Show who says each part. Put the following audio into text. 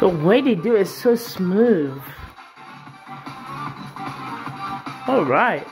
Speaker 1: The way they do it is so smooth. Alright.